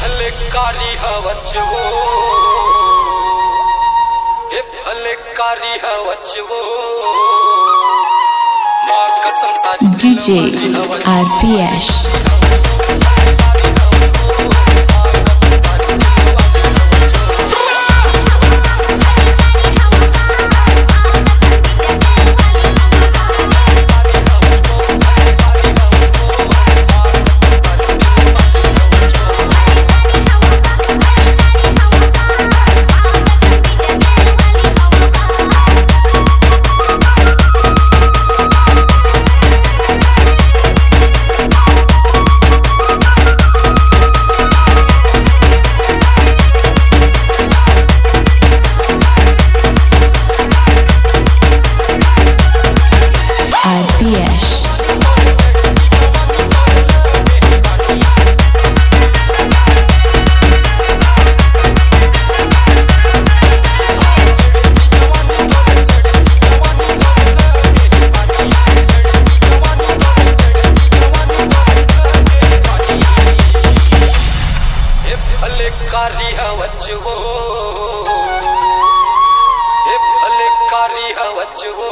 फलकारी हवच वो ये फलकारी हवच वो माँ कसम सारी डीजे RPS. भले हे फलकारी हवचवो